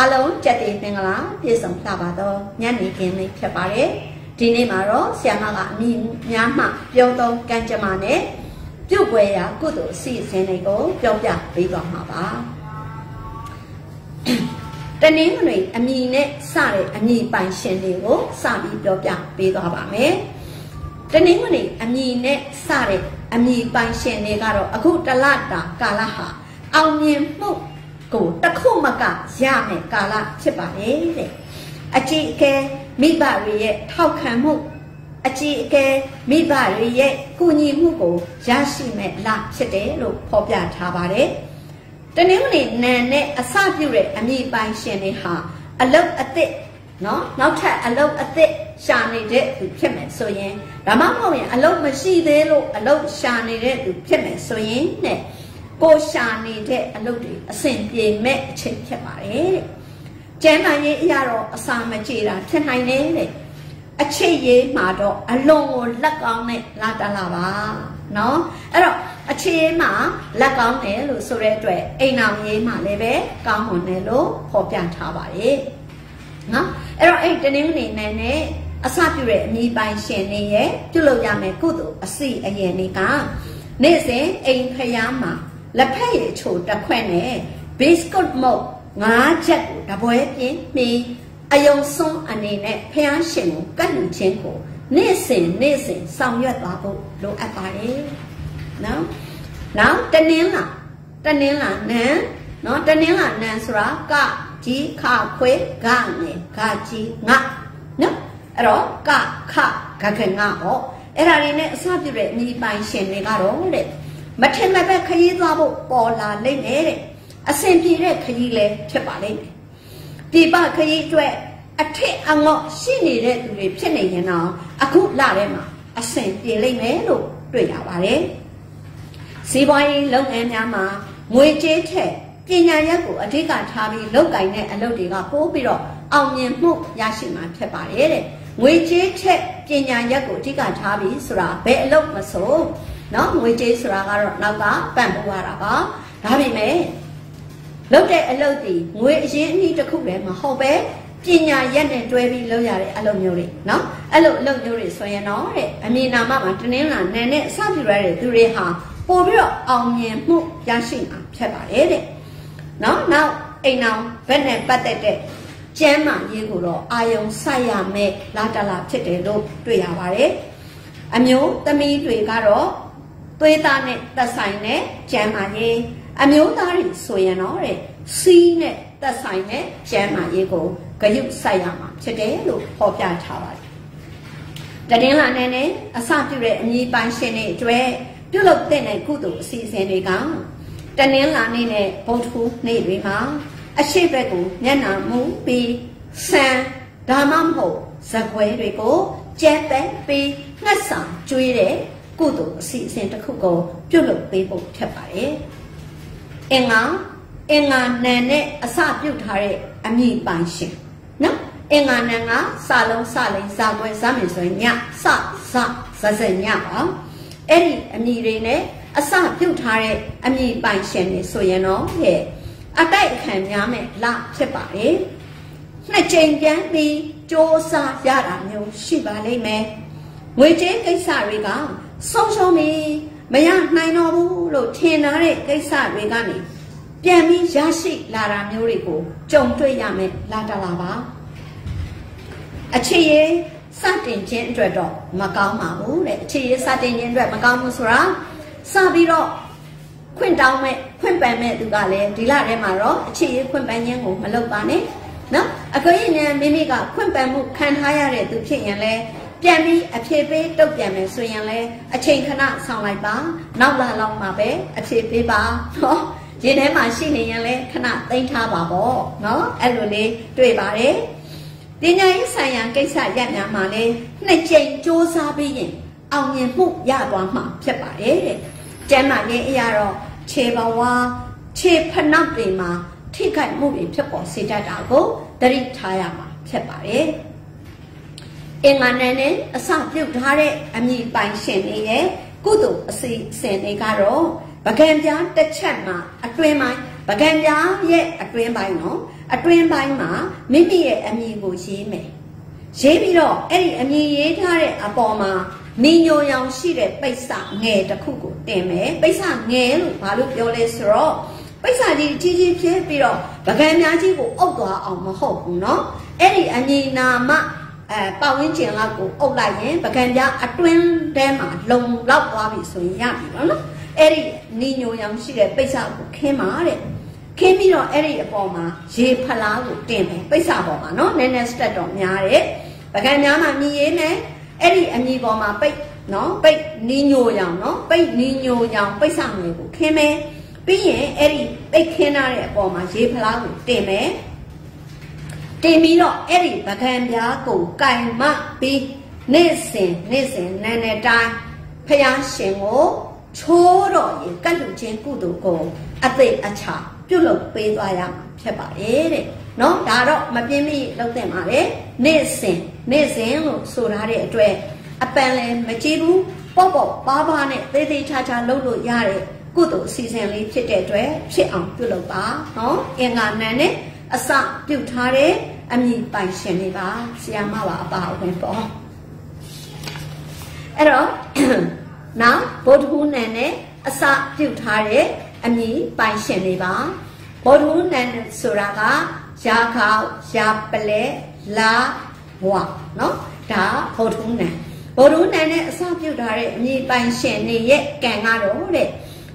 အားလုံးကြက်တည်မင်္ဂလာပြည့်စုံလှပါတော့ညနေခင်းလေးဖြစ်ပါတယ်ဒီနေ့မှာတော့ဆ iam ကအမိများမှပြောတော့ကံကြမ္မာနဲ့ပြုတ်ွယ်ရာကုသိုလ်အစီအစဉ်တွေကိုပြောပြပေးသွားမှာပါတနင်္ဂနွေအမိနဲ့စတဲ့အမိပိုင်ရှင်တွေကိုစပြီးပြောပြပေးသွားပါမယ်တနင်္ဂနွေအမိနဲ့စတဲ့အမိပိုင်ရှင်တွေကတော့အခုတလတာကာလဟာအောင်မြင်မှု ကိုတခုမကရမယ်ကာလဖြစ်ပါတယ်တဲ့အကြည့်အကဲမိဘတွေရဲ့ထောက်ခံမှုအကြည့်အကဲမိဘတွေရဲ့ကူညီမှုကိုရရှိမဲ့လဖြစ်တယ်လို့ဖော်ပြထားပါတယ်တနင်္ဂနွေနန်နဲ့အစပြုတဲ့အမိပိုင်ရှင်တွေဟာအလုတ်အသစ်နော်နောက်ထပ်အလုတ်အသစ်ရှာနေတဲ့သူဖြစ်မယ်ဆိုရင်ဒါမှမဟုတ်ရင်အလုတ်မရှိသေးလို့အလုတ်ရှာနေတဲ့သူဖြစ်မယ်ဆိုရင်နဲ့ ကိုရှာနေတဲ့အလုပ်တွေအဆင်ပြေမဲ့အချိန်ဖြစ်ပါတယ်တဲ့။ကျမ်းမာရေးအရာတော့အစာမကြေတာဖြစ်နိုင်တယ်တဲ့။အချိတ်ရေးမှာတော့အလွန်ကိုလက်ကောင်းနဲ့လာတလာပါနော်။အဲ့တော့အခြေမှာလက်ကောင်းတယ်လို့ဆိုတဲ့အတွက်အိမ်အောင်ရေးမှာလည်းပဲကောင်းမွန်တယ်လို့ဖော်ပြထားပါတယ်။နော်။အဲ့တော့အဲ့တနင်္ဂနွေနေ့နဲ့အစပြုတဲ့အမိပိုင်ရှင်နေရဲ့ပြုလုပ်ရမယ်ကုသိုလ်အစီအရင်တွေကနေ့စဉ်အိမ်ဖျားမှာ လက်ဖက်ရည်ချိုတစ်ခွက်နဲ့ဘစ်ကွတ်မုတ်ငါးချက်ကိုတပွဲပြင်းပြီးအယုံဆုံးအနေနဲ့ဖျားရှင်ကိုကတ်လူချင်းကိုနေ့စဉ်နေ့စဉ်ဆောင်ရွက်သွားဖို့လိုအပ်ပါတယ်နော်နောက်တနင်းလာတနင်းလာနန်းနော်တနင်းလာနန်းဆိုတာကကြီးခခွေဂနဲ့ဂကြီးငါနော်အဲ့တော့ကခဂခငါဟောအဲ့ဒါတွေနဲ့အစပြုတဲ့အမိပိုင်ရှင်တွေကတော့တဲ့ မထင်မဲ့ပဲခရီးသွားဖို့ပေါ်လာလိမ့်မယ်တဲ့အဆင်ပြေတဲ့ခရီးလည်းဖြစ်ပါလိမ့်မယ်ဒီပခရီးအတွက်အထက်အငေါ့ရှိနေတဲ့သူတွေဖြစ်နေရင်တော့အခုလထဲမှာအဆင်ပြေလိမ့်မယ်လို့တွေ့ရပါတယ်စီးပွားရေးလုပ်ငန်းများမှာငွေကြေးထက်ပညာရပ်ကိုအဓိကထားပြီးလုပ်ကင်တဲ့အလုပ်တွေကပိုးပြီးတော့အောင်မြင်မှုရရှိမှာဖြစ်ပါတယ်တဲ့ငွေကြေးထက်ပညာရပ်ကိုအဓိကထားပြီးဆိုတာဘယ်အလုပ်မဆို နော်ငွေကြေးဆိုတာကတော့နောက်ကပံ့ပိုးရတာပါဒါပေမဲ့လုပ်တဲ့အလုပ်ဒီငွေအရင်အနည်းတစ်ခုလည်းမဟုတ်ပဲပညာရက်နဲ့တွဲပြီးလုပ်ရတဲ့အလုပ်မျိုးတွေနော်အဲ့လိုအလုပ်မျိုးတွေဆိုရင်တော့တဲ့အမြင်နာမမှာတနင်္လာနယ်နဲ့အစပြုရတဲ့သူတွေဟာပို့ပြီးတော့အောင်မြင်မှုရရှိမှာဖြစ်ပါတယ်တဲ့နော်နောက်အိမ်အောင်ဘက်နဲ့ပတ်သက်တဲ့ကျမ်းမာရေးကိုတော့အာယုံဆိုင်ရမယ်လာတလာဖြစ်တယ်လို့တွေ့ရပါတယ်အမျိုးသမီးတွေကတော့ သွေးသားနဲ့သက်ဆိုင်တဲ့ကျန်းမာရေးအမျိုးသားတွေဆိုရင်တော့တဲ့စီးနဲ့သက်ဆိုင်တဲ့ကျန်းမာရေးကိုဂရုစိုက်ရမှာဖြစ်တယ်လို့ဖော်ပြထားပါတယ်။တည်င်းလာနေနဲ့အစပြုတဲ့အမည်ပိုင်ရှင်တွေအတွက်ပြုလုပ်တဲ့ကုသိုလ်အစီအစဉ်တွေကတနင်္လာနေ့နဲ့ဗုဒ္ဓဟူးနေ့တွေမှာအရှိဘက်ကိုမျက်နှာမူပြီးဆံဒါမှမဟုတ်ဇကွဲတွေကိုကျဲပန်းပြီးငှက်ဆောင်ကျွေးတဲ့ ကုသိုလ်အစီအစဉ်တစ်ခုကိုပြုလုပ်ပေးဖို့ဖြစ်ပါတယ်။အင်္ဂါအင်္ဂါနံနဲ့အစပြုတ်ထားတဲ့အမိပိုင်ရှင်နော်အင်္ဂါနံကစလုံးစလိန်စကွဲစမင်ဆိုရင်ညစစဇဇညပါအဲ့ဒီအမိတွေနဲ့အစပြုတ်ထားတဲ့အမိပိုင်ရှင်တွေဆိုရင်တော့ဟဲ့အတိုက်အခံများမဲ့လဖြစ်ပါတယ်။နှစ်ချိန်ပြန်ပြီးစ조사ရတာမျိုးရှိပါလိမ့်မယ်။ငွေကြေးကိစ္စတွေက ဆုံးရှုံးပြီမရနိုင်တော့ဘူးလို့ထင်ထားတဲ့ကိစ္စတွေကနေပြန်ပြီးရရှိလာတာမျိုးတွေကိုကြုံတွေ့ရမယ်လာတလာပါအခြေရစတင်ခြင်းအတွက်တော့မကောင်းပါဘူးတဲ့အခြေရစတင်ခြင်းအတွက်မကောင်းဘူးဆိုတာစပြီးတော့ခွင့်တောင်းမဲ့ခွင့်ပန်မဲ့သူကလည်းဒီလထဲမှာတော့အခြေရခွင့်ပန်ခြင်းကိုမလုပ်ပါနဲ့နော်အခွင့်အရေးနဲ့မိမိကခွင့်ပန်မှုခံထားရတဲ့သူဖြစ်ရင်လည်း ပြန်ပြီးအဖြေပေးတုတ်ပြန်မယ်ဆိုရင်လည်းအချိန်ခဏဆောင်လိုက်ပါနောက်လာလောက်မှပဲအဖြေပေးပါနော်ရင်ထဲမှာရှိနေရင်လည်းခဏသိမ်းထားပါပေါ့နော်အဲ့လိုလေးတွေ့ပါတယ်ပညာရေးဆိုင်ရာကိစ္စရပ်များမှာလည်းနှစ်ကြိမ်စ조사ပြီးရင်အောင်မြင်မှုရသွားမှာဖြစ်ပါတယ်တဲ့ကျမ်းမာရေးအရာတော့ခြေဘဝခြေဖနှောက်တွေမှာထိခိုက်မှုတွေဖြစ်ပေါ်စေတတ်တာကိုသတိထားရမှာဖြစ်ပါတယ် အင်္ဂါနန်နဲ့အစပြုတ်ထားတဲ့အမိပိုင်ရှင်တွေရဲ့ကုသိုလ်အစီအစဉ်တွေကတော့ပကံပြားတစ်ချက်မှာအတွင်းပိုင်းပကံပြားရဲ့အတွင်းပိုင်းနော် အတွင်းပိုင်းမှာမိမိရဲ့အမည်ကိုရေးမယ်ရေးပြီးတော့အဲ့ဒီအမည်ရေးထားတဲ့အပေါ်မှာမိညိုရောင်ရှိတဲ့ပိဿငယ်တစ်ခုကိုတင်မယ်ပိဿငယ်လို့ဘာလို့ပြောလဲဆိုတော့ပိဿကြီးကြီးကြီးဖြစ်ပြီးတော့ပကံများကြီးကိုအုပ်သွားအောင်မဟုတ်ဘူးเนาะအဲ့ဒီအမည်နာမ အဲပတ်ဝန်းကျင်လောက်ကိုအုပ်လိုက်ရင်ပကံပြအတွင်းထဲမှာလုံလောက်သွားပြီဆိုရင်ရပြီပေါ့နော်အဲ့ဒီနီညိုရောင်ရှိတဲ့ပိဿကိုခင်းပါတဲ့ခင်းပြီးတော့အဲ့ဒီအပေါ်မှာရေဖလားကိုတင်မယ်ပိဿပေါ်မှာနော်နည်းနည်းစတက်တော့များတယ်ပကံများမှာမြည်ရေးမယ်အဲ့ဒီအမြည်ပေါ်မှာပိတ်နော်ပိတ်နီညိုရောင်နော်ပိတ်နီညိုရောင်ပိဿငွေကိုခင်းမယ်ပြီးရင်အဲ့ဒီပိတ်ခင်းထားတဲ့အပေါ်မှာရေဖလားကိုတင်မယ် တင်ပြီးတော့အဲ့ဒီပကံပြားကိုကင်မပြီးနေ့စဉ်နေ့စဉ်နန်းနဲ့တိုင်းဖျားရှင်ကိုချိုးတော့ရင်ကတ်လူချင်းကုသိုလ်ကိုအသိအချာပြုတ်လုပ်ပေးသွားရမှာဖြစ်ပါတယ်တဲ့နော်ဒါတော့မပြင်းမိလောက်တင်ပါလေနေ့စဉ်နေ့စဉ်လို့ဆိုထားတဲ့အတွက်အပန်လည်းမကြည့်ဘူးပေါ့ပေါ့ပါးပါးနဲ့သေးသေးချာချာလုပ်လို့ရတဲ့ကုသိုလ်အစီအစဉ်လေးဖြစ်တဲ့အတွက်ဖြစ်အောင်ပြုလုပ်ပါနော်အင်္ဂါနံနဲ့ အစပြုတ်ထားတဲ့အမိပိုင်ရှင်တွေပါဆရာမပါအပါအဝင်ပေါ့အဲ့တော့နောက်ဗုဒ္ဓဟူးနံနဲ့အစပြုတ်ထားတဲ့အမိပိုင်ရှင်တွေပါဗုဒ္ဓဟူးနံဆိုတာကရာခေါရာပလဲလာဘွားเนาะဒါဗုဒ္ဓဟူးနံဗုဒ္ဓဟူးနံနဲ့အစပြုတ်ထားတဲ့အမိပိုင်ရှင်တွေရဲ့ကံကတော့တဲ့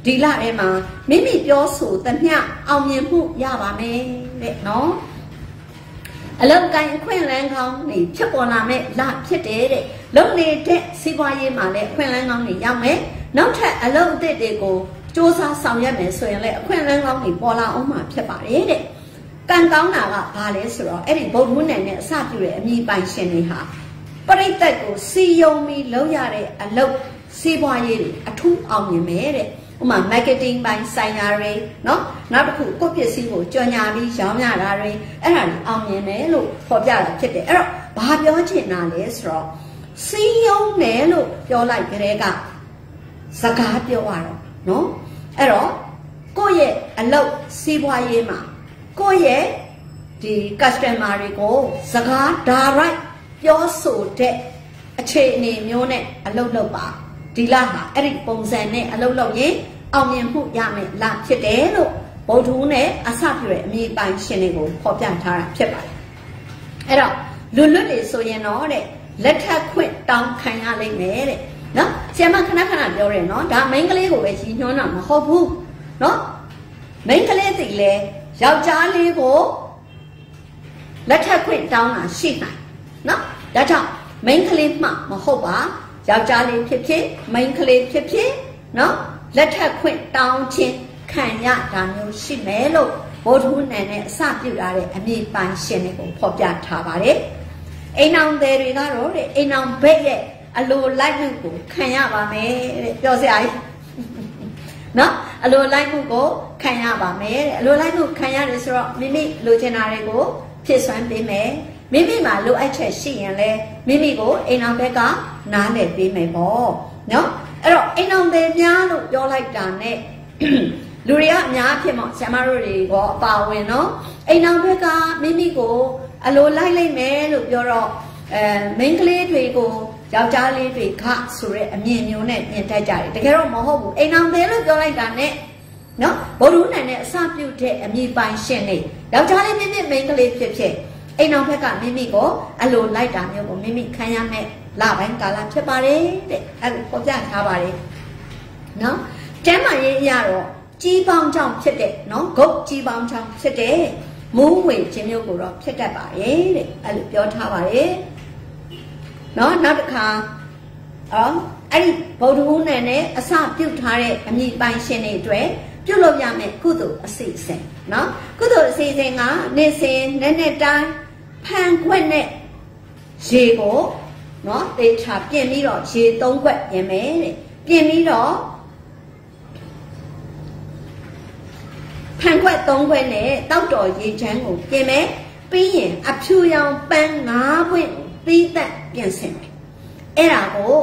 ဒီလထဲမှာမိမိပြောဆိုသမျှအောင်မြင်မှုရပါမယ် တဲ့နော်အလောက်ကိုင်းအခွင့်အလန်းကောင်းနေဖြစ်ပေါ်လာမဲ့လဖြစ်တယ်တဲ့လုံနေတဲ့စီးပွားရေးမှာလည်းအခွင့်အလန်းကောင်းတွေရောက်မယ်နောက်ထပ်အလောက်အသစ်တွေကိုစ조사ဆောင်ရွက်မယ်ဆိုရင်လည်းအခွင့်အလန်းကောင်းတွေပေါ်လာအောင်မှာဖြစ်ပါတယ်တဲ့ကံကောင်းတာကဘာလဲဆိုတော့အဲ့ဒီဗုဒ္ဓဟူးနယ်နဲ့အစပြုတဲ့အမိပိုင်ရှင်တွေဟာပရိသတ်ကိုစီယုံပြီးလုပ်ရတဲ့အလုပ်စီးပွားရေးတွေအထူးအောင်မြင်မယ်တဲ့ ဥမာ marketing ပိုင်းဆိုင်ရာတွေเนาะနောက်တစ်ခုကိုယ့်ပစ္စည်းကိုကြော်ညာပြီးရောင်းရတာတွေအဲ့ဒါတွေအောင်မြင်မယ်လို့ဖော်ပြတာဖြစ်တယ်အဲ့တော့ဘာပြောချင်တာလဲဆိုတော့စီးယုံတယ်လို့ပြောလိုက်ကြတဲ့ကစကားပြောရတော့เนาะအဲ့တော့ကိုယ့်ရဲ့အလုပ်စီးပွားရေးမှာကိုယ့်ရဲ့ဒီ customer တွေကိုစကား direct ပြောဆိုတဲ့အခြေအနေမျိုးနဲ့အလုပ်လုပ်ပါ ဒီလဟာအဲ့ဒီပုံစံနဲ့အလုပ်လုပ်ရင်အောင်မြင်မှုရမယ်လဖြစ်တယ်လို့ဗုဒ္ဓဟူးနဲ့အစပြုတဲ့အမိပိုင်ရှင်တွေကိုဖော်ပြထားတာဖြစ်ပါတယ်အဲ့တော့လူလွတ်တွေဆိုရင်တော့တဲ့လက်ထပ်ခွင့်တောင်းခံရလိမ့်မယ်တဲ့နော်ဆရာမခဏခဏပြောတယ်နော်ဒါမိန်းကလေးကိုပဲရည်ညွှန်းတာမဟုတ်ဘူးနော်မိန်းကလေးသိလဲယောက်ျားလေးကိုလက်ထပ်ခွင့်တောင်းတာရှိနိုင်နော်ဒါကြောင့်မိန်းကလေးမှမဟုတ်ပါ ယောက်ျားလေးဖြစ်ဖြစ်မိန်းကလေးဖြစ်ဖြစ်နော်လက်ထပ်ခွင့်တောင်းခြင်းခံရတာမျိုးရှိမယ်လို့ဘုဒ္ဓဟူးနယ်နဲ့အစပြုလာတဲ့အမိပိုင်ရှင်တွေကိုဖော်ပြထားပါတယ်အိမ်အောင်တွေတွေကတော့တဲ့အိမ်အောင်ဘက်ရဲ့အလိုလိုက်မှုကိုခံရပါမယ်တဲ့ပြောစရာကြီးနော်အလိုလိုက်မှုကိုခံရပါမယ်တဲ့အလိုလိုက်မှုခံရတယ်ဆိုတော့မိမိလိုချင်တာတွေကိုဖြစ်စွမ်းပေးမယ် မိမိမှာလိုအပ်ချက်ရှိရင်လည်းမိမိကိုအိမ်အောင်ဘက်ကနားလည်ပေးမယ်ပေါ့နော်အဲ့တော့အိမ်အောင်တွေများလို့ပြောလိုက်တာ ਨੇ လူတွေကအများဖြစ်မော့ဆရာမတို့တွေရောအပါဝင်နော်အိမ်အောင်ဘက်ကမိမိကိုအလိုလိုက်လိုက်မယ်လို့ပြောတော့အဲမိန်းကလေးတွေကိုယောက်ျားလေးတွေကဆိုတဲ့အမြင်မျိုးနဲ့မြင်တတ်ကြတယ်တကယ်တော့မဟုတ်ဘူးအိမ်အောင်တယ်လို့ပြောလိုက်တာ ਨੇ နော်ဗုဒ္ဓနံနဲ့အစပြုတ်တဲ့အမိပိုင်ရှင်နေယောက်ျားလေးမိမိမိန်းကလေးဖြစ်ဖြစ် အိမ်အောင်ဘက်ကမိမိကိုအလိုလိုက်တာမျိုးကိုမိမိခံရမယ်လပိုင်းကာလဖြစ်ပါတယ်တဲ့အဲ့ဒါပေါ်ပြထားပါတယ်နော်ကျမ်းမာရေးအရတော့ကြီးပေါင်းကြောင့်ဖြစ်တဲ့နော်ဂုတ်ကြီးပေါင်းကြောင့်ဖြစ်တဲ့မူးဝေခြင်းမျိုးကိုတော့ဖြစ်တတ်ပါရဲ့တဲ့အဲ့လိုပြောထားပါတယ်နော်နောက်တစ်ခါအော်အဲ့ဒီဗုဒ္ဓဟူးနယ်နဲ့အစပြုတ်ထားတဲ့အမိပိုင်ရှင်တွေအတွက် ပြုတ်လို့ရမယ်ကုသိုလ်အစီအစဉ်နော်ကုသိုလ်အစီအစဉ်ကနေ့စဉ်နဲ့နဲ့တိုင်းဖန်ခွက်နဲ့ရေကိုနော်တေချာပြင်ပြီးတော့ရေသုံးခွက်ပြင်မယ်တဲ့ပြင်ပြီးတော့ဖန်ခွက်သုံးခွက်နဲ့တောက်တော်ရေချမ်းကိုပြင်မယ်ပြီးရင်အဖြူရောင်ပန်း၅ပွင့်သီးသက်ပြင်ဆင်မယ်အဲ့ဒါကို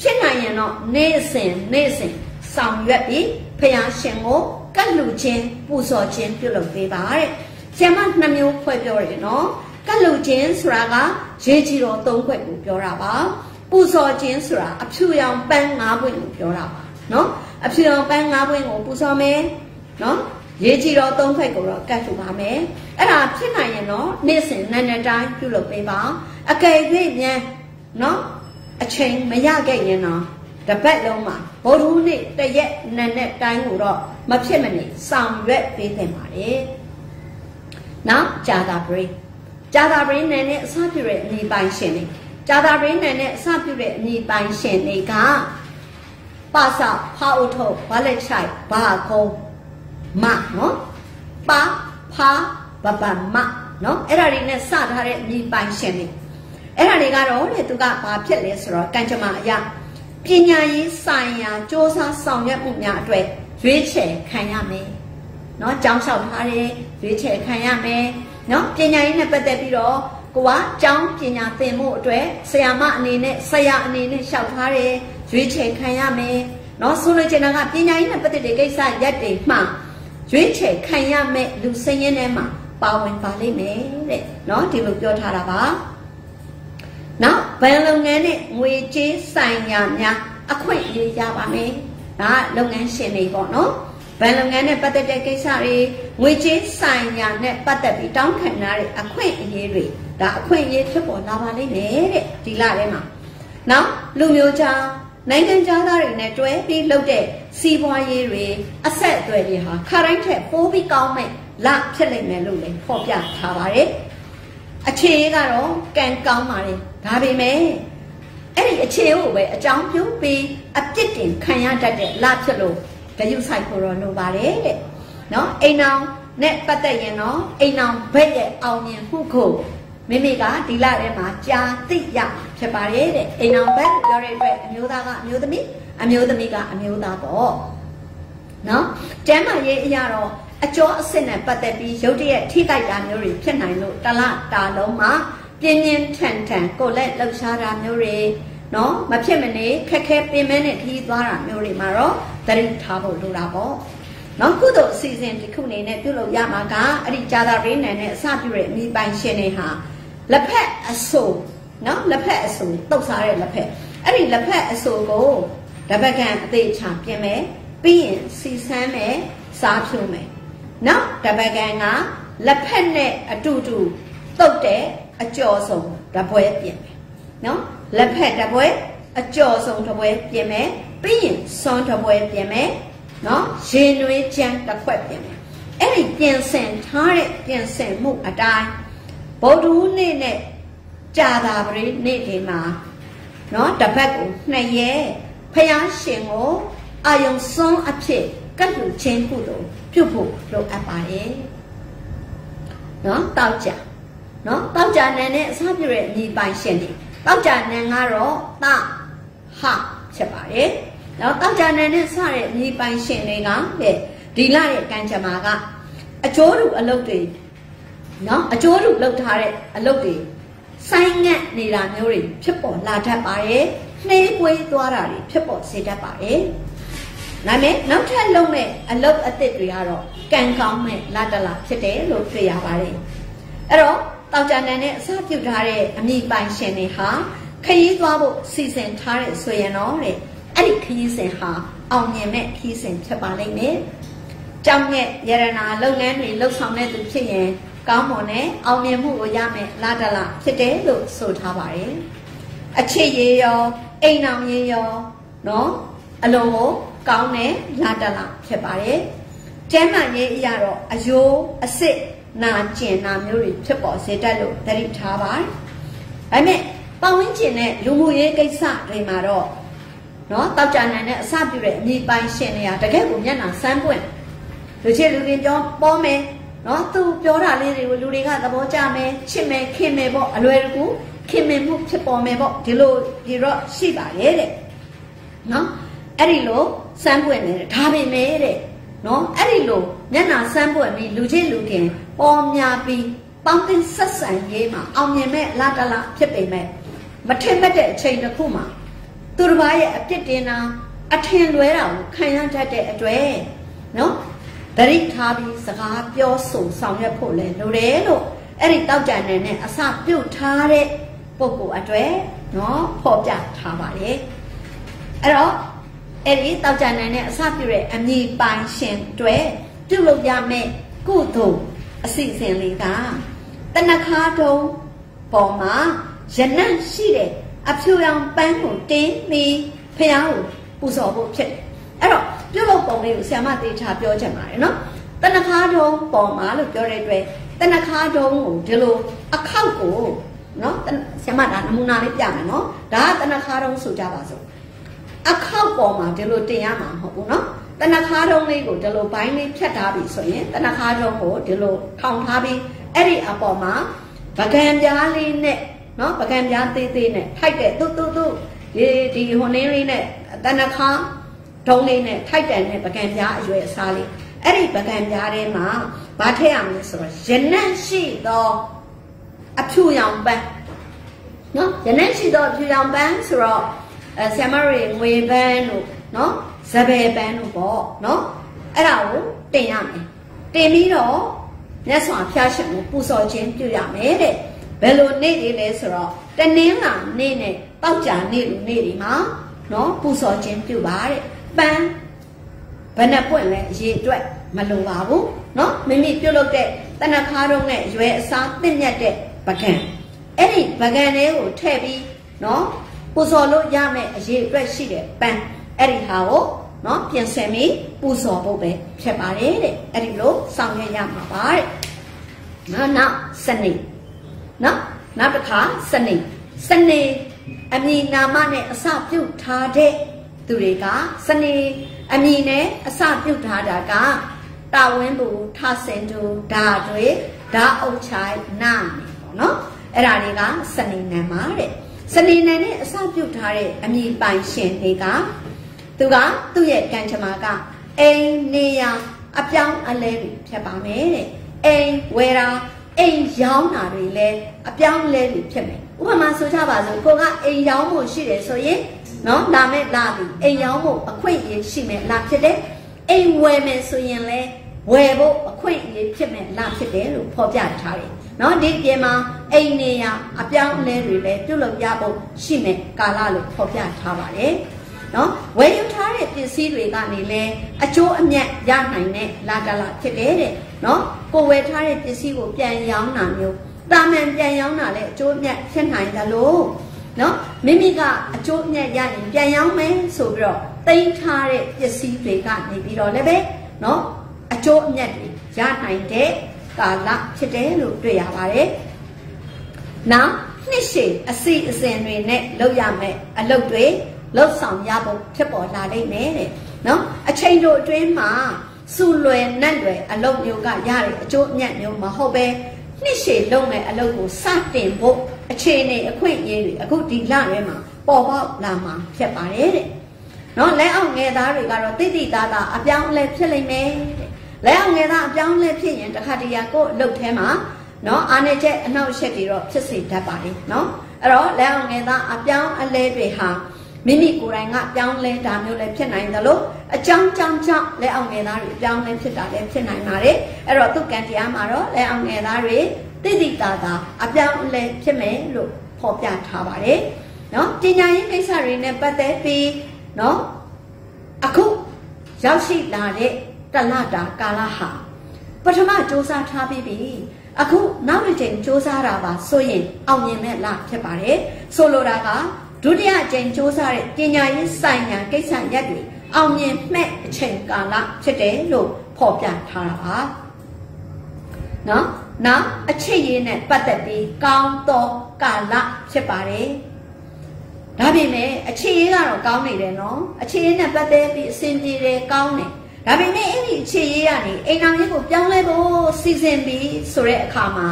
ဖြစ်နိုင်ရင်တော့နေ့စဉ်နေ့စဉ် ဆောင်ရွက်ပြီးဖျားရှင်ကိုကတ်လူချင်းပူဇော်ခြင်းပြုလုပ်ပေးပါတဲ့ဆရာမနှစ်မျိုးဖွဲ့ပြောတယ်နော်ကတ်လူချင်းဆိုတာကရေကြီးတော်၃ခွက်ကိုပြောတာပါပူဇော်ခြင်းဆိုတာအဖြူရောင်ပန်း၅ပွင့်ကိုပြောတာပါနော်အဖြူရောင်ပန်း၅ပွင့်ကိုပူဇော်မယ်နော်ရေကြီးတော်၃ခွက်ကိုတော့ကတ်ထူပါမယ်အဲ့ဒါဖြစ်နိုင်ရင်တော့နေ့စဉ်နန်းနန်းတိုင်းပြုလုပ်ပေးပါအကယ်၍မြန်နော်အချိန်မရခဲ့ရင်တော့ တပတ်လုံးမှာဗုဒ္ဓဟူးနေ့တရက်နန်းနဲ့တိုင်းကိုတော့မဖြစ်မနေဆောင်ရွက်ပေးသင့်ပါတယ်နောက်ဂျာတာပရိဂျာတာပရိနယ်နဲ့အစပြုတဲ့အမိပိုင်ရှင်တွေဂျာတာပရိနယ်နဲ့အစပြုတဲ့အမိပိုင်ရှင်တွေကပါစဖာအုထုဘာလက်ချိုက်ဘာကုံမနော်ပါဖာဘဘမနော်အဲ့ဒါတွေနဲ့စထားတဲ့အမိပိုင်ရှင်တွေအဲ့ဒါတွေကတော့တဲ့သူကဘာဖြစ်လဲဆိုတော့ကံကြမ္မာအရာ ပညာရေးဆိုင်ရာစ조사ဆောင်ရွက်မှုများအတွက်ရွေးချယ်ခံရမယ်။เนาะကြောင်းလျှောက်ထားတယ်ရွေးချယ်ခံရမယ်။เนาะပညာရေးနဲ့ပတ်သက်ပြီးတော့ကိုကကျောင်းပညာသင်မှုအတွက်ဆရာမအနေနဲ့ဆရာအနေနဲ့လျှောက်ထားတယ်ရွေးချယ်ခံရမယ်။เนาะဆိုလိုချင်တာကပညာရေးနဲ့ပတ်သက်တဲ့ကိစ္စရက်တွေမှရွေးချယ်ခံရမယ်လူစင်းရင်းထဲမှာပါဝင်ပါလိမ့်မယ်တဲ့เนาะဒီလိုပြောထားတာပါ။ နောက်ဘဏ်လုပ်ငန်းနဲ့ငွေကြေးဆိုင်ရာများအခွင့်အရေးရပါမယ်။ဒါလုပ်ငန်းရှင်တွေပေါ့နော်။ဘဏ်လုပ်ငန်းနဲ့ပတ်သက်တဲ့ကိစ္စတွေငွေကြေးဆိုင်ရာနဲ့ပတ်သက်ပြီးတောင်းခံရတဲ့အခွင့်အရေးတွေဒါအခွင့်အရေးဖြစ်ပေါ်လာပါလိမ့်မယ်တဲ့ဒီလထဲမှာ။နောက်လူမျိုးခြားနိုင်ငံခြားသားတွေနဲ့တွဲပြီးလုပ်တဲ့စီးပွားရေးတွေအဆက်အသွယ်တွေဟာခါတိုင်းထက်ပိုပြီးကောင်းမဲ့လဖြစ်လိမ့်မယ်လို့လည်းဖော်ပြထားပါတယ်။အခြေကတော့ကံကောင်းပါလေ ဒါပေမဲ့အဲ့ဒီအခြေကိုပဲအကြောင်းပြုပြီးအပြစ်တင်ခံရတတ်တဲ့လဖြစ်လို့ဂယုဆိုင်ကိုတော့လိုပါတယ်တဲ့နော်အိမ်အောင်နဲ့ပတ်သက်ရင်တော့အိမ်အောင်ဘက်ရဲ့အောင်မြင်မှုကိုမိမိကဒီလထဲမှာကြာသိရဖြစ်ပါတယ်တဲ့အိမ်အောင်ဘက်ပြောတဲ့အတွက်အမျိုးသားကအမျိုးသမီးအမျိုးသမီးကအမျိုးသားပေါ့နော်ကျမ်းမာရေးအရာတော့အကျော်အစစ်နဲ့ပတ်သက်ပြီးရုတ်တရက်ထိတိုက်တာမျိုးတွေဖြစ်နိုင်လို့တလတာလုံးမှာ ပြင်းပြင်းထန်ထန်ကိုလက်လှုပ်ရှားတာမျိုးတွေနော်မဖြစ်မနေခက်ခဲပင်မဲနဲ့ခီးသွားတာမျိုးတွေမှာတော့သတိထားဖို့လိုတာပေါ့နော်ကုသိုလ်အစီအစဉ်တစ်ခုအနေနဲ့ပြုလုပ်ရမှာကအဲ့ဒီဂျာသာရင်းနယ်နဲ့အစပြုတဲ့မိပိုင်ရှင်တွေဟာလက်ဖက်အဆိုနော်လက်ဖက်အဆိုတုတ်စားတဲ့လက်ဖက်အဲ့ဒီလက်ဖက်အဆိုကိုတပတ်ကန်အသေးချာပြင်မယ်ပြီးရင်စီဆန်းမယ်စားဖြုံးမယ်နောက်တပကံကလက်ဖက်နဲ့အတူတူတုတ်တဲ့ အကျော်ဆုံးတပွဲပြင်မယ်နော်လက်ဖက်တပွဲအကျော်ဆုံးတပွဲပြင်မယ်ပြီးရင်စွန်တပွဲပြင်မယ်နော်ရင်နွေးချမ်းတစ်ခွက်ပြင်မယ်အဲ့ဒီပြင်ဆင်ထားတဲ့ပြင်ဆင်မှုအတိုင်းဗုဒ္ဓဟူးနေ့နဲ့ကြာတာပရိနေ့ဒီမှာနော်တပတ်ကိုနှစ်ရက်ဖျားရှင်ကိုအာယုံစွန်းအဖြစ်ကတ်လူချင်းကုသိုလ်ပြုဖို့လိုအပ်ပါတယ်နော်တောက်ကြ နော်တောက်ကြနန်နဲ့အစားပြုတဲ့အမိပိုင်ရှင်တွေတောက်ကြနန်ကတော့တဟဖြစ်ပါတယ်နော်တောက်ကြနန်နဲ့စတဲ့အမိပိုင်ရှင်တွေကတဲ့ဒီလရဲ့ကံကြမ္မာကအကျိုးတူအလုပ်တွေနော်အကျိုးတူလုပ်ထားတဲ့အလုပ်တွေဆိုင်ငတ်နေတာမျိုးတွေဖြစ်ပေါ်လာတတ်ပါတယ်နှေးကွေးသွားတာတွေဖြစ်ပေါ်စေတတ်ပါတယ်ဒါမဲ့နောက်ထပ်လုပ်မဲ့အလုပ်အသစ်တွေကတော့ကံကောင်းမဲ့လာတလာဖြစ်တယ်လို့တွေ့ရပါတယ်အဲ့တော့ တောက်ကြနန်နဲ့အစပြုထားတဲ့အမိပိုင်ရှင်တွေဟာခရီးသွားဖို့စီစဉ်ထားတဲ့ဆိုရင်တော့တဲ့အဲ့ဒီခရီးစဉ်ဟာအောင်မြင်မဲ့ခရီးစဉ်ဖြစ်ပါလိမ့်မယ်ကြောင့်ရဲ့ယရနာလုပ်ငန်းတွေလှုပ်ဆောင်တဲ့သူဖြစ်ရင်ကောင်းမွန်တဲ့အောင်မြင်မှုကိုရမယ်လာတလာဖြစ်တယ်လို့ဆိုထားပါတယ်အချစ်ရေရောအိမ်အောင်ရေရောနော်အလုံးကိုကောင်းတဲ့လာတလာဖြစ်ပါတယ်ကျမ်းမာရေးအရာတော့အယိုးအစ်စ် နာကျင်နာမျိုးတွေဖြစ်ပေါ်စေတတ်လို့သတိထားပါဒါပေမဲ့ပတ်ဝန်းကျင်နဲ့လူမှုရေးကိစ္စတွေမှာတော့နော်တောက်ကြနိုင်တဲ့အစပြုတဲ့အမိပိုင်ရှင်တွေကတကယ်ကိုမျက်နှာစမ်းပွင့်လူချစ်လူတွေပြောပေါ်မယ်နော်သူပြောတာလေးတွေကိုလူတွေကသဘောကျမယ်ချစ်မယ်ခင်မယ်ပေါ့အလွယ်တကူခင်မင်မှုဖြစ်ပေါ်မယ်ပေါ့ဒီလိုဒီတော့ရှိပါရဲ့တဲ့နော်အဲ့ဒီလိုစမ်းပွင့်နေတယ်ဒါပေမဲ့တဲ့ နော်အဲ့ဒီလိုမျက်နှာစမ်းပွင့်ပြီးလူချင်းလူခင်ပေါ်များပြီးပေါင်းတင်ဆက်ဆံရေးမှာအောင်မြင်မဲ့လာတလာဖြစ်ပေမဲ့မထင်မဲ့တဲ့အချိန်တစ်ခုမှာသူတစ်ပါးရဲ့အပြစ်တင်တာအထင်လွဲတာကိုခံရတတ်တဲ့အတွက်နော်တရိထားပြီးစကားပြောဆိုဆောင်ရွက်ဖို့လဲလိုတယ်လို့အဲ့ဒီတောက်ကြံနေနဲ့အစပြုတ်ထားတဲ့ပုဂ္ဂိုလ်အတွေ့နော်ဖော်ပြထားပါတယ်အဲ့တော့ အဲ့ဒီတောက်ကြံနေနဲ့အစပြုတဲ့အမည်ပိုင်ရှင်တွေပြုတ်လို့ရမယ့်ကုသိုလ်အစီအစဉ်လေးကတဏခါတုံးပေါ်မှာယနံ့ရှိတဲ့အဖြူရောင်ပန်းကိုတင်းပြီးဖះကိုပူဇော်ဖို့ဖြစ်တယ်အဲ့တော့ပြုတ်လို့ပုံလေးကိုဆ iam မသေးချာပြောချင်ပါတယ်နော်တဏခါတုံးပေါ်မှာလို့ပြောတဲ့အတွက်တဏခါတုံးကိုဒီလိုအခောက်ကိုနော်ဆ iam မဒါနမူနာလေးပြမယ်နော်ဒါကတဏခါတုံးဆိုကြပါစို့ အခောက်ပေါ်မှာဒီလိုတင်ရမှာမဟုတ်ဘူးနော်တနခါတုံးလေးကိုဒီလိုဘိုင်းလေးဖြတ်ထားပြီဆိုရင်တနခါတုံးကိုဒီလိုထောင်ထားပြီးအဲ့ဒီအပေါ်မှာပကံပြားလေးနဲ့နော်ပကံပြားသေးသေးနဲ့ထိုက်တဲ့တူတူတူဒီဒီဟိုနင်းလေးနဲ့တနခါတုံးလေးနဲ့ထိုက်တဲ့နဲ့ပကံပြားအရွယ်အစားလေးအဲ့ဒီပကံပြားထဲမှာဘာထည့်ရမလဲဆိုတော့ရနက်ရှိသောအဖြူရောင်ပန်းနော်ရနက်ရှိသောအဖြူရောင်ပန်းဆိုတော့ အဲဆ iam ရီငွေပန်းတို့နော်ဇပယ်ပန်းတို့ပေါ့နော်အဲ့ဒါကိုတင်ရမယ်တင်ပြီးတော့မြတ်စွာဘုရားရှင်ကိုပူဇော်ခြင်းပြုရမယ်တဲ့ဘယ်လိုနေ့တွေလဲဆိုတော့တနင်္လာနေ့နဲ့တောက်ကြနေ့လိုနေ့တွေမှာနော်ပူဇော်ခြင်းပြုပါတဲ့ပန်းဘယ်နဲ့ပွင့်လဲအရေးအတွက်မလိုပါဘူးနော်မိမိပြုတ်လုပ်တဲ့တဏခါတုံးနဲ့ရွယ်အစားတင့်မြတ်တဲ့ပကံအဲ့ဒီပကံလေးကိုထည့်ပြီးနော် ပူဇော်လို့ရမယ့်အရေးအတွက်ရှိတဲ့ပန်းအဲ့ဒီဟာကိုနော်ပြင်ဆင်ပြီးပူဇော်ဖို့ပဲဖြစ်ပါတယ်တဲ့အဲ့ဒီလိုဆောင်ရွက်ရမှာပါတဲ့နော်နောက်စနေနော်နောက်တစ်ခါစနေစနေအမည်နာမနဲ့အစပြုတ်ထားတဲ့သူတွေကစနေအမည်နဲ့အစပြုတ်ထားတာကတာဝင်းဘူထဆင်တူဓာတွေဓာအုတ်ချိုင်နာနေပေါ့နော်အဲ့ဒါတွေကစနေနံမှာတဲ့ စနေနံနဲ့အစပြုတ်ထားတဲ့အမည်ပိုင်ရှင်တွေကသူကသူ့ရဲ့ကံကြမ္မာကအိမ်နေရအပြောင်းအလဲတွေဖြစ်ပါမယ်တဲ့အိမ်ဝယ်တာအိမ်ရောင်းတာတွေလည်းအပြောင်းလဲတွေဖြစ်မယ်ဥပမာဆိုကြပါစို့ကိုကအိမ်ရောင်းဖို့ရှိတယ်ဆိုရင်နော်လာမဲ့လာပြီအိမ်ရောင်းဖို့အခွင့်အရေးရှိမယ်လာဖြစ်တယ်အိမ်ဝယ်မယ်ဆိုရင်လည်းဝယ်ဖို့အခွင့်အရေးဖြစ်မယ်လာဖြစ်တယ်လို့ဖော်ပြထားတယ် နော်ဒီပြင်မှာအိမ်နေရအပြောင်းအလဲတွေလည်းပြုလုပ်ရဖို့ရှိမယ်ကာလလို့ဖော်ပြထားပါတယ်နော်ဝယ်ယူထားတဲ့ပစ္စည်းတွေကနေလဲအကျိုးအမြတ်ရနိုင်တဲ့လာတလာဖြစ်တယ်တဲ့နော်ကိုဝယ်ထားတဲ့ပစ္စည်းကိုပြန်ရောင်းတာမျိုးတာမန်ပြန်ရောင်းတာလဲအကျိုးအမြတ်ဖြစ်နိုင်တယ်လို့နော်မိမိကအကျိုးအမြတ်ရရင်ပြန်ရောင်းမယ်ဆိုပြီးတော့တိမ့်ထားတဲ့ပစ္စည်းတွေကနေပြီးတော့လည်းပဲနော်အကျိုးအမြတ်တွေရနိုင်တဲ့ ကာလဖြစ်တယ်လို့တွေ့ရပါတယ်နောက်နှစ်ရှည်အစီအစဉ်တွေနဲ့လုပ်ရမယ်အလုပ်တွေလှုပ်ဆောင်ရဖို့ဖြစ်ပေါ်လာလိမ့်မယ်တဲ့နော်အချိန်တို့အတွင်းမှာစုလွယ်နတ်လွယ်အလုပ်မျိုးကရတဲ့အကျိုးအမြတ်မျိုးမဟုတ်ပဲနှစ်ရှည်လုပ်မဲ့အလုပ်ကိုစတင်ဖို့အခြေအနေအခွင့်အရေးတွေအခုဒီလထဲမှာပေါ်ပေါက်လာမှာဖြစ်ပါတယ်တဲ့နော်လက်အောင်ငယ်သားတွေကတော့တိတိသားသားအပြောင်းအလဲဖြစ်လိမ့်မယ်တဲ့ လက်အောင်ငယ်သားအပြောင်းအလဲဖြစ်ရင်တခါတည်းကိုအလုပ်ထဲမှာနော်အားနေချက်အနှောက်အယှက်တွေတော့ဖြစ်စေတတ်ပါတယ်နော်အဲ့တော့လက်အောင်ငယ်သားအပြောင်းအလဲတွေဟာမိမိကိုယ်တိုင်ကပြောင်းလဲတာမျိုးလည်းဖြစ်နိုင်တယ်လို့အကြောင်းကြောင့်ကြောင့်လက်အောင်ငယ်သားတွေပြောင်းလဲဖြစ်တာလည်းဖြစ်နိုင်ပါတယ်အဲ့တော့သူကံတရားမှာတော့လက်အောင်ငယ်သားတွေတိတိတာတာအပြောင်းလဲဖြစ်မယ်လို့ဖော်ပြထားပါတယ်နော်ပညာရေးကိစ္စတွေနဲ့ပတ်သက်ပြီးနော်အခုရောက်ရှိလာတဲ့ တလတာကာလဟာပထမစ조사ထားပြီးပြီအခုနောက်တစ်ချိန်စ조사တာပါဆိုရင်အောင်မြင်မဲ့လဖြစ်ပါတယ်ဆိုလိုတာကဒုတိယအကြိမ်စ조사တဲ့ပညာရေးဆိုင်ရာကိစ္စရပ်တွေအောင်မြင်မဲ့အချိန်ကာလဖြစ်တယ်လို့ဖော်ပြထားတာပါနော်နောက်အချစ်ရေးနဲ့ပတ်သက်ပြီးကောင်းသောကာလဖြစ်ပါတယ်ဒါပေမဲ့အချစ်ရေးကတော့ကောင်းနေတယ်နော်အချစ်ရေးနဲ့ပတ်သက်ပြီးအစဉ်ပြေတယ်ကောင်းတယ် ဒါပေမဲ့အဲ့ဒီအချစ်ရေးကနေအိမ်တော်ရေးကိုပြောင်းလဲဖို့စီစဉ်ပြီးဆိုတဲ့အခါမှာ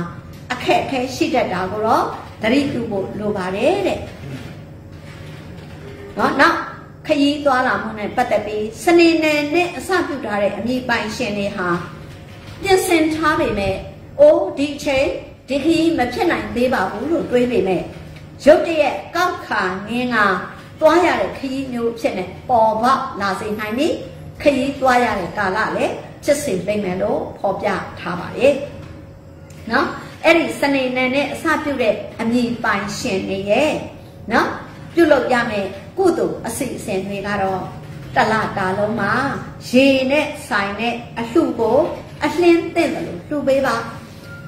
အခက်အခဲရှိတတ်တာကိုတော့သတိပြုဖို့လိုပါတယ်တဲ့နော်နောက်ခရီးသွားလာမှုနဲ့ပတ်သက်ပြီးစနေနယ်နဲ့အစပြုထားတဲ့အမိပိုင်ရှင်တွေဟာပြင်ဆင်ထားပေမဲ့အိုးဒီချိန်ဒီခရီးမဖြစ်နိုင်သေးပါဘူးလို့တွေးပေမဲ့ရုတ်တရက်ကောက်ခါငင်းကသွားရတဲ့ခရီးမျိုးဖြစ်နေပေါ်ပေါက်လာစေနိုင်ပြီ ခရီးသွားရတဲ့ကာလလည်းဖြစ်စေလိမ့်မယ်လို့ဖော်ပြထားပါတယ်နော်အဲ့ဒီစနေနယ်နဲ့အစပြုတဲ့အမည်ပိုင်ရှင်တွေရဲ့နော်ပြုလုပ်ရမယ်ကုသိုလ်အစီအစဉ်တွေကတော့တလတာလုံးမှာရေနဲ့ဆိုင်နဲ့အလှကိုအလှင်းသင့်တယ်လို့လှူပေးပါ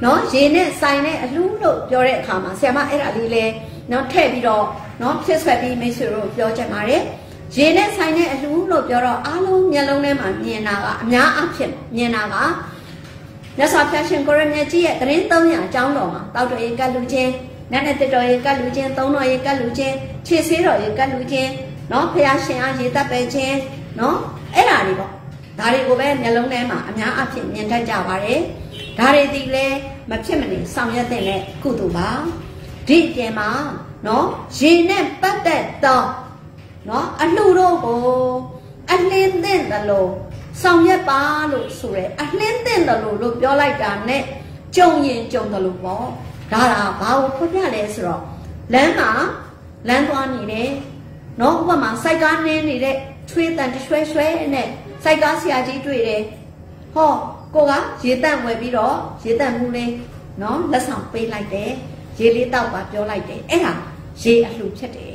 နော်ရေနဲ့ဆိုင်နဲ့အလှလို့ပြောတဲ့အခါမှာဆရာမအဲ့ဒါလေးလဲနော်ထည့်ပြီးတော့နော်ဖြစ်ဆွဲပြီးမိတ်ဆွေတို့ပြောချင်ပါတယ် ရေနဲ့ဆိုင်နဲ့အလှလို့ပြောတော့အားလုံးမျက်လုံးထဲမှာမြင်တာကအများအဖြစ်မြင်တာကမြတ်စွာဘုရားရှင်ကိုရမြတ်ကြီးရဲ့တရင်300အကြောင်းတော်မှာတောက်တော်ရေကတ်လူချင်းနတ်နဲ့တတော်ရေကတ်လူချင်းသုံးတော်ရေကတ်လူချင်းခြေဆေးတော်ရေကတ်လူချင်းနော်ဘုရားရှင်အားရေတပ်ပဲချင်းနော်အဲ့ဒါတွေပေါ့ဒါတွေကိုပဲမျက်လုံးထဲမှာအများအဖြစ်မြင်တတ်ကြပါတယ်ဒါတွေဒီလဲမဖြစ်မနေဆောင်ရွက်တဲ့ကုသိုလ်ပါဒီအပြင်မှာနော်ရေနဲ့ပတ်သက်သော နော်အလှတို့ကိုအလင်းသင့်တယ်လို့ဆောင်ရွက်ပါလို့ဆိုရဲအလင်းသင့်တယ်လို့လို့ပြောလိုက်တာနဲ့ကြုံရင်ကြုံတယ်လို့ပေါ့ဒါကဘာကိုဖွင့်ပြလဲဆိုတော့လမ်းမှာလမ်းသွားနေတယ်နော်ဥပမာစိုက်ကားနင်းနေတဲ့ချွေးတန်ရွှဲရွှဲနဲ့စိုက်ကားဆရာကြီးတွေ့တယ်ဟောကိုကရေတန့်ဝယ်ပြီးတော့ရေတန့်မှုလေးနော်လက်ဆောင်ပေးလိုက်တယ်ရေလေးတောက်ပါပြောလိုက်တယ်အဲ့ဒါရေအလှဖြစ်တယ်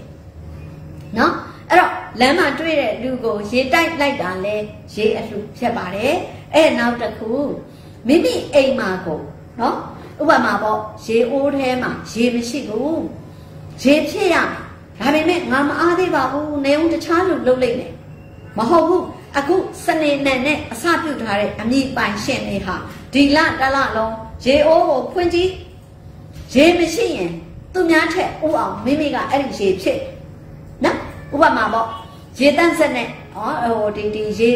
နော် အဲ့တော့လမ်းမှာတွေ့တဲ့လူကိုရေတိုက်လိုက်တာလဲရေအလှဖြစ်ပါတယ်အဲ့နောက်တစ်ခုမိမိအိမ်မှာကိုနော်ဥပမာပေါ့ရေအိုးထဲမှာရေမရှိဘူးရေဖြစ်ရမယ်ဒါပေမဲ့ငါမအားသေးပါဘူးနေဦးတခြားလူလုပ်လိုက်မယ်မဟုတ်ဘူးအခုစနေနဲ့နဲ့အစပြုထားတဲ့အမိပိုင်ရှင်တွေဟာဒီလတလလုံးရေအိုးကိုဖွင့်ကြည့်ရေမရှိရင်သူများထက်ဥအောင်မိမိကအဲ့ဒီရေဖြစ်နော် ဥပမာပေါ့ရေတန့်ဆက်နဲ့ဟောဟိုဒီဒီရေ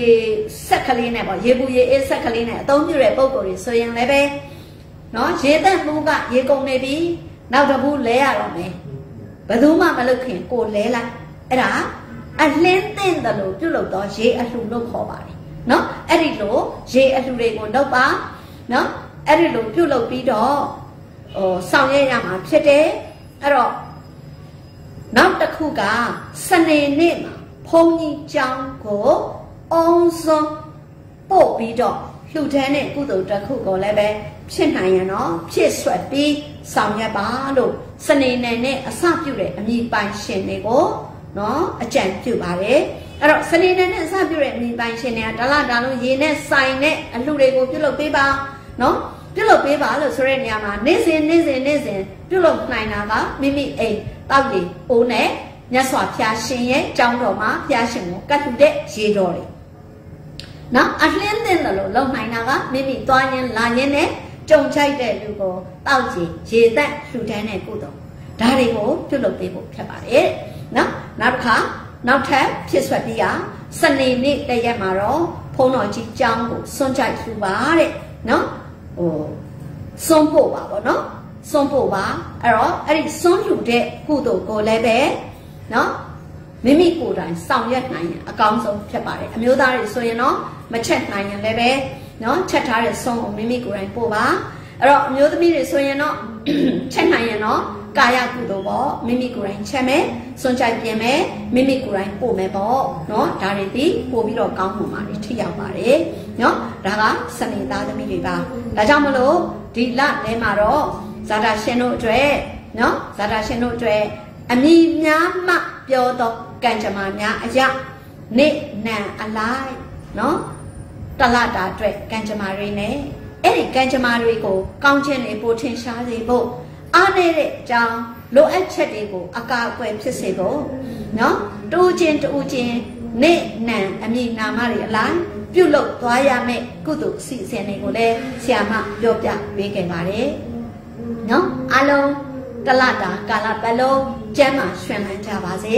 ဆက်ကလေးနဲ့ပေါ့ရေပူရေအေးဆက်ကလေးနဲ့အသုံးပြုတဲ့ပုံကိုယ်တွေဆိုရင်လည်းပဲနော်ရေတန့်မှုကရေကုန်နေပြီနောက်တစ်ဘူးလဲရတော့မယ်ဘယ်သူမှမလုပ်ခင်ကိုလဲလိုက်အဲ့ဒါအလင်းသင့်တယ်လို့ပြုလုပ်တော့ရေအလှလို့ခေါ်ပါတယ်နော်အဲ့ဒီလိုရေအလှတွေကိုလုပ်ပါနော်အဲ့ဒီလိုပြုလုပ်ပြီးတော့ဟိုဆောင်ရွက်ရမှာဖြစ်တယ်အဲ့တော့ နောက်တစ်ခုကစနေနေ့မှာဘုန်းကြီးကျောင်းကိုအောင်စွန်ပို့ပြီးတော့လှူဒန်းတဲ့ကုသိုလ်တစ်ခုကိုလည်းပဲဖြစ်နိုင်ရနော်ဖြစ်ဆွတ်ပြီးဆောင်ရွက်ပါလို့စနေနေ့နဲ့အစပြုတဲ့အမိပိုင်ရှင်တွေကိုနော်အကြံပြုပါတယ်အဲ့တော့စနေနေ့နဲ့အစပြုတဲ့အမိပိုင်ရှင်တွေကဒလဒါလုံးရေနဲ့ဆိုင်နဲ့အလှတွေကိုပြုလုပ်ပေးပါနော်ပြုလုပ်ပေးပါလို့ဆိုတဲ့နေရာမှာနေ့စဉ်နေ့စဉ်နေ့စဉ်ပြုလုပ်နိုင်တာကမိမိအိမ် တောက်လေအိုးနဲ့မြတ်စွာဘုရားရှင်ရဲ့ကြောင်းတော်မှာဘုရားရှင်ကိုကတ်လူတဲ့ရေတော်တွေနော်အလင်းတင်တယ်လို့လုံနိုင်တာကမိမိသွားရင်လာရင်နဲ့ကြုံချိုက်တဲ့လူကိုတောက်ကြည်ရေသက်လှူဒန်းတဲ့ကုသိုလ်ဒါတွေကိုပြုလုပ်ပေးဖို့ဖြစ်ပါတယ်နော်နောက်တစ်ခါနောက်ထပ်ဖြစ်ဆွက်ပြီးကစနေနေ့တရက်မှာတော့ဖုန်းတော်ကြီးကျောင်းကိုစွန့်ကြိုက်လှူပါတဲ့နော်ဟိုစွန့်ဖို့ပါဗောနော် စွန့်ဖို့ပါအဲ့တော့အဲ့ဒီစွန့်လှူတဲ့ကုသိုလ်ကိုလည်းပဲနော်မိမိကိုယ်တိုင်ဆောင်ရွက်နိုင်ရင်အကောင်းဆုံးဖြစ်ပါတယ်အမျိုးသားတွေဆိုရင်တော့မချက်နိုင်ရင်လည်းပဲနော်ချက်ထားတဲ့ဆုံးကိုမိမိကိုယ်တိုင်ပို့ပါအဲ့တော့အမျိုးသမီးတွေဆိုရင်တော့ချက်နိုင်ရင်တော့ကာယကုသိုလ်ပေါ့မိမိကိုယ်တိုင်ချက်မယ်စွန့်ကြိုက်ပြင်မယ်မိမိကိုယ်တိုင်ပို့မယ်ပေါ့နော်ဒါတွေဒီပို့ပြီးတော့ကောင်းမှုမှာထိရောက်ပါတယ်နော်ဒါကစနေသားသမီးတွေပါဒါကြောင့်မလို့ဒီလထဲမှာတော့ ဇာတာရှင်တို့အတွက်နော်ဇာတာရှင်တို့အတွက်အမိများမှပြောတော့ကံကြမ္မာများအရာနေနံအလိုက်နော်တလတာအတွက်ကံကြမ္မာတွေနဲ့အဲ့ဒီကံကြမ္မာတွေကိုကောင်းခြင်းတွေပို့ထင်ရှားစေဖို့အားနေတဲ့အကြောင်းလိုအပ်ချက်တွေကိုအကာအကွယ်ဖြစ်စေဖို့နော်တူချင်းတူချင်းနေနံအမိနာမတွေအလိုက်ပြုတ်လုသွားရမယ့်ကုသိုလ်အစီအစဉ်တွေကိုလည်းဆရာမပြောပြပေးခဲ့ပါတယ် နော်အားလုံးတလတာကာလပတ်လုံးကျမ်းမာရွှင်လန်းကြပါစေ